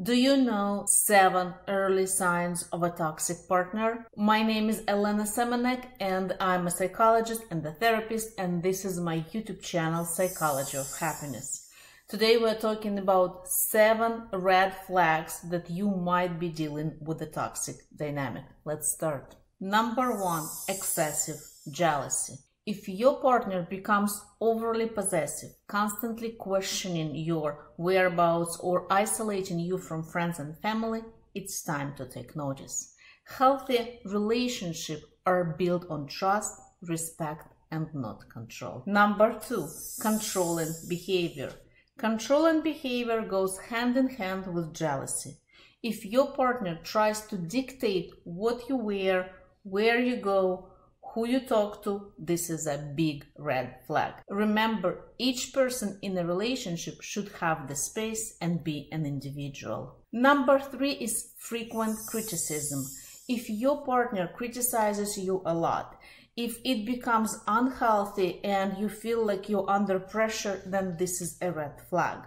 Do you know seven early signs of a toxic partner? My name is Elena Semenek and I'm a psychologist and a therapist and this is my YouTube channel Psychology of Happiness. Today we're talking about seven red flags that you might be dealing with a toxic dynamic. Let's start. Number one, excessive jealousy. If your partner becomes overly possessive, constantly questioning your whereabouts or isolating you from friends and family, it's time to take notice. Healthy relationships are built on trust, respect, and not control. Number two, controlling behavior. Controlling behavior goes hand in hand with jealousy. If your partner tries to dictate what you wear, where you go, who you talk to, this is a big red flag. Remember, each person in a relationship should have the space and be an individual. Number three is frequent criticism. If your partner criticizes you a lot, if it becomes unhealthy and you feel like you're under pressure, then this is a red flag.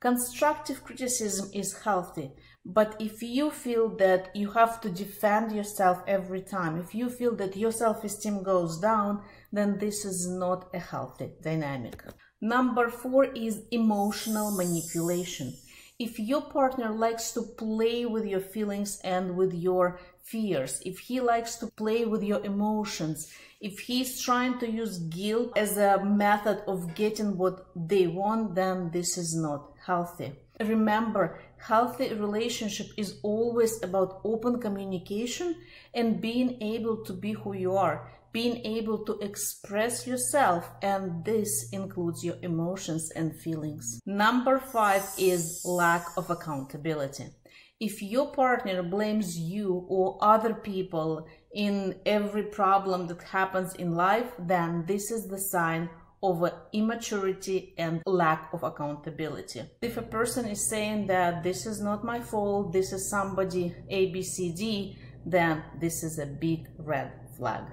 Constructive criticism is healthy, but if you feel that you have to defend yourself every time, if you feel that your self esteem goes down, then this is not a healthy dynamic. Number four is emotional manipulation. If your partner likes to play with your feelings and with your fears, if he likes to play with your emotions, if he's trying to use guilt as a method of getting what they want, then this is not healthy. Remember, healthy relationship is always about open communication and being able to be who you are, being able to express yourself, and this includes your emotions and feelings. Number five is lack of accountability. If your partner blames you or other people in every problem that happens in life, then this is the sign of immaturity and lack of accountability. If a person is saying that this is not my fault, this is somebody ABCD, then this is a big red flag.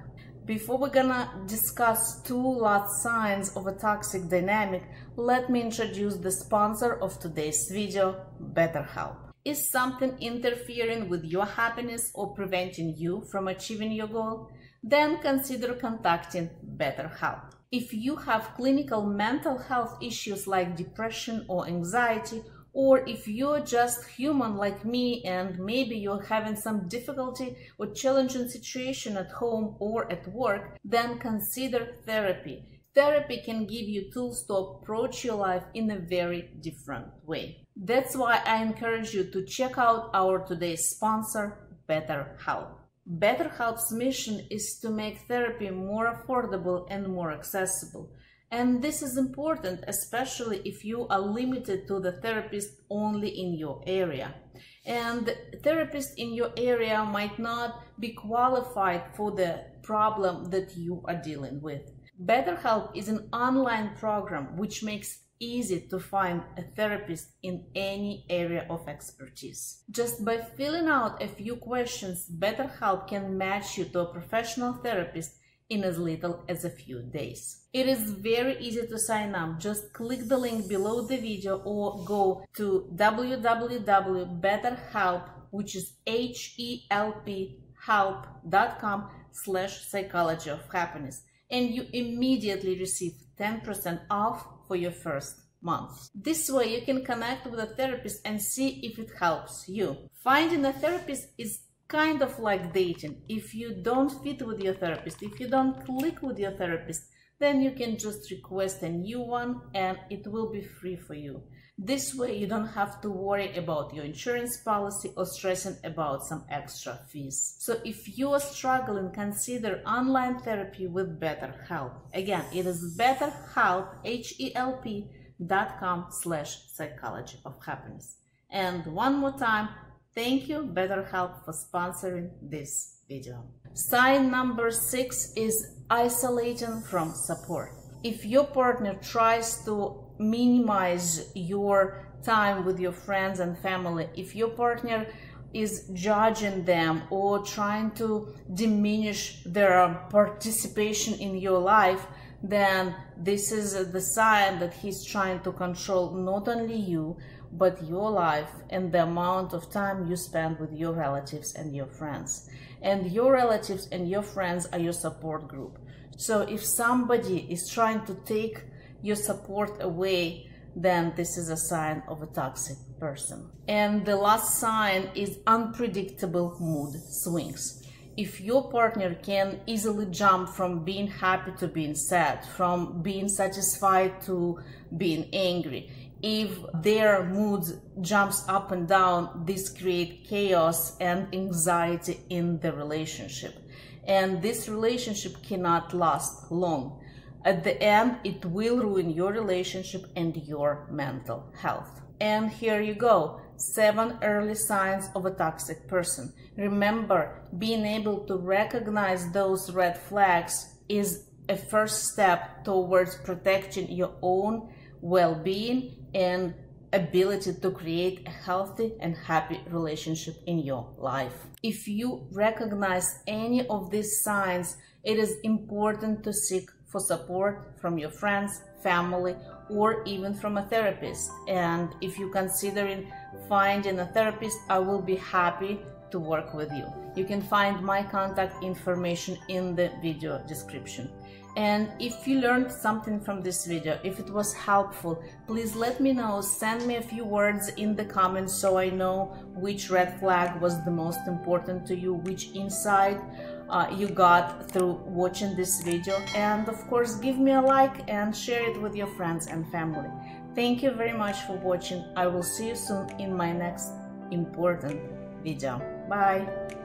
Before we're gonna discuss two last signs of a toxic dynamic, let me introduce the sponsor of today's video, BetterHelp. Is something interfering with your happiness or preventing you from achieving your goal? Then consider contacting BetterHelp. If you have clinical mental health issues like depression or anxiety, or if you're just human like me and maybe you're having some difficulty or challenging situation at home or at work, then consider therapy. Therapy can give you tools to approach your life in a very different way. That's why I encourage you to check out our today's sponsor, BetterHelp. BetterHelp's mission is to make therapy more affordable and more accessible. And this is important, especially if you are limited to the therapist only in your area. And therapists in your area might not be qualified for the problem that you are dealing with. BetterHelp is an online program which makes easy to find a therapist in any area of expertise. Just by filling out a few questions, BetterHelp can match you to a professional therapist in as little as a few days. It is very easy to sign up. Just click the link below the video or go to www.betterhelp, which is H-E-L-P help.com slash psychology of happiness and you immediately receive 10% off for your first month. This way you can connect with a therapist and see if it helps you. Finding a therapist is kind of like dating. If you don't fit with your therapist, if you don't click with your therapist, then you can just request a new one and it will be free for you. This way you don't have to worry about your insurance policy or stressing about some extra fees. So if you are struggling, consider online therapy with BetterHelp. Again, it is BetterHelp, H-E-L-P dot com slash psychology of happiness. And one more time, thank you BetterHelp for sponsoring this video. Sign number six is isolating from support. If your partner tries to minimize your time with your friends and family, if your partner is judging them or trying to diminish their participation in your life, then this is the sign that he's trying to control not only you, but your life and the amount of time you spend with your relatives and your friends. And your relatives and your friends are your support group. So if somebody is trying to take your support away, then this is a sign of a toxic person. And the last sign is unpredictable mood swings. If your partner can easily jump from being happy to being sad, from being satisfied to being angry, if their mood jumps up and down, this creates chaos and anxiety in the relationship. And this relationship cannot last long. At the end, it will ruin your relationship and your mental health. And here you go seven early signs of a toxic person. Remember, being able to recognize those red flags is a first step towards protecting your own well being and ability to create a healthy and happy relationship in your life. If you recognize any of these signs, it is important to seek for support from your friends, family, or even from a therapist. And if you're considering finding a therapist, I will be happy to work with you. You can find my contact information in the video description. And if you learned something from this video, if it was helpful, please let me know. Send me a few words in the comments so I know which red flag was the most important to you, which insight uh, you got through watching this video. And of course, give me a like and share it with your friends and family. Thank you very much for watching. I will see you soon in my next important video. Bye!